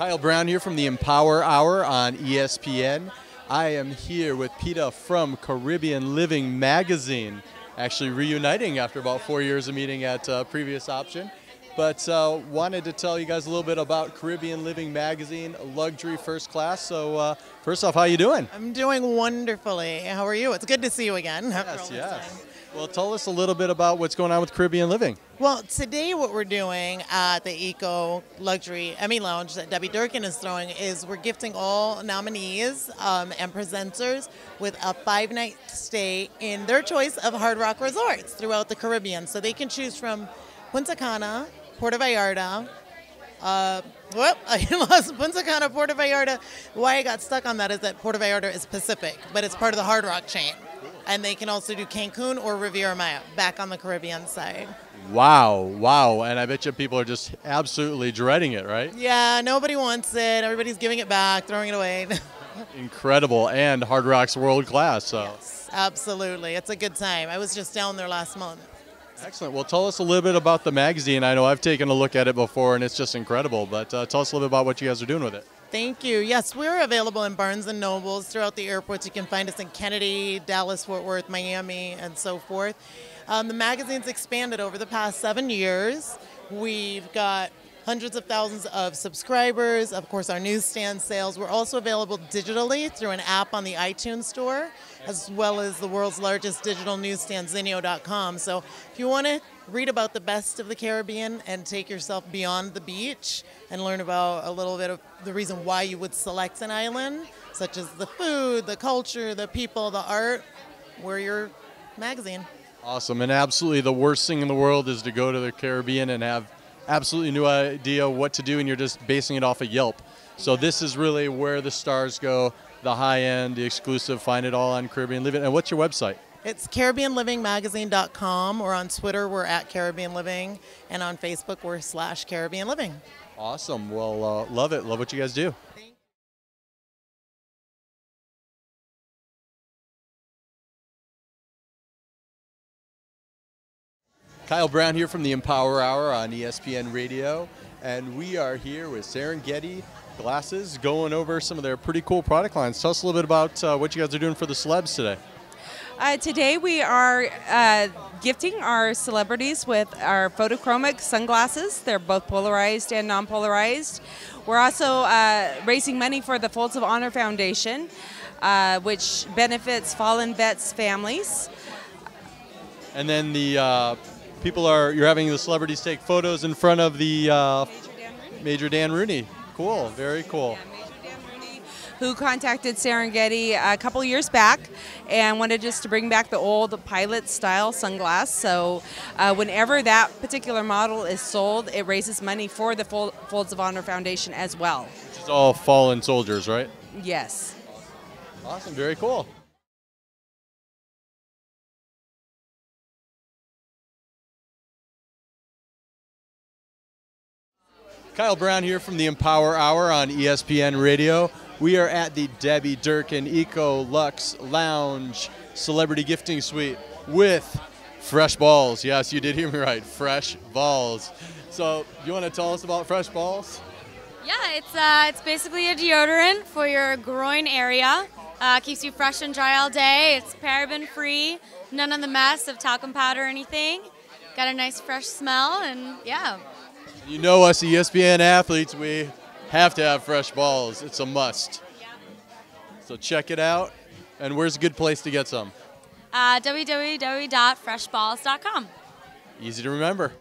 Kyle Brown here from the Empower Hour on ESPN. I am here with Peta from Caribbean Living Magazine, actually reuniting after about four years of meeting at uh, previous option. But uh, wanted to tell you guys a little bit about Caribbean Living Magazine, luxury first class. So uh, first off, how are you doing? I'm doing wonderfully. How are you? It's good to see you again. Yes, yes. Well, tell us a little bit about what's going on with Caribbean Living. Well, today what we're doing at the Eco Luxury Emmy Lounge that Debbie Durkin is throwing is we're gifting all nominees um, and presenters with a five-night stay in their choice of Hard Rock resorts throughout the Caribbean. So they can choose from Punta Cana, Puerto Vallarta, uh, well, I lost Punta Cana, Puerto Vallarta. Why I got stuck on that is that Puerto Vallarta is Pacific, but it's part of the Hard Rock chain and they can also do Cancun or Riviera Maya back on the Caribbean side. Wow, wow. And I bet you people are just absolutely dreading it, right? Yeah, nobody wants it. Everybody's giving it back, throwing it away. Incredible. And Hard Rock's world class. So. Yes, absolutely. It's a good time. I was just down there last month. Excellent. Well, tell us a little bit about the magazine. I know I've taken a look at it before, and it's just incredible. But uh, tell us a little bit about what you guys are doing with it. Thank you. Yes, we're available in Barnes and Nobles throughout the airports. You can find us in Kennedy, Dallas, Fort Worth, Miami, and so forth. Um, the magazine's expanded over the past seven years. We've got hundreds of thousands of subscribers, of course, our newsstand sales. We're also available digitally through an app on the iTunes Store, as well as the world's largest digital newsstand, Zinio.com. So if you want to read about the best of the Caribbean and take yourself beyond the beach and learn about a little bit of the reason why you would select an island, such as the food, the culture, the people, the art, we're your magazine. Awesome. And absolutely the worst thing in the world is to go to the Caribbean and have absolutely no idea what to do and you're just basing it off of Yelp. So this is really where the stars go, the high end, the exclusive, find it all on Caribbean Living. And what's your website? It's CaribbeanLivingMagazine.com or on Twitter we're at Caribbean Living and on Facebook we're slash Caribbean Living. Awesome. Well, uh, love it. Love what you guys do. Kyle Brown here from the Empower Hour on ESPN Radio, and we are here with Serengeti Glasses going over some of their pretty cool product lines. Tell us a little bit about uh, what you guys are doing for the celebs today. Uh, today we are uh, gifting our celebrities with our photochromic sunglasses. They're both polarized and non-polarized. We're also uh, raising money for the Folds of Honor Foundation, uh, which benefits fallen vets' families. And then the uh, people are you're having the celebrities take photos in front of the uh, Major Dan Rooney. Major Dan Rooney. Cool, very cool. Yeah, who contacted Serengeti a couple years back and wanted just to bring back the old pilot style sunglass. So uh, whenever that particular model is sold, it raises money for the Folds of Honor Foundation as well. Which is all fallen soldiers, right? Yes. Awesome, very cool. Kyle Brown here from the Empower Hour on ESPN Radio. We are at the Debbie Durkin Ecoluxe Lounge Celebrity Gifting Suite with fresh balls. Yes, you did hear me right. Fresh balls. So, you want to tell us about fresh balls? Yeah, it's uh, it's basically a deodorant for your groin area. Uh, keeps you fresh and dry all day. It's paraben free, none of the mess of talcum powder or anything. Got a nice fresh smell, and yeah. You know us ESPN athletes, we have to have fresh balls. It's a must. So check it out. And where's a good place to get some? Uh, www.freshballs.com. Easy to remember.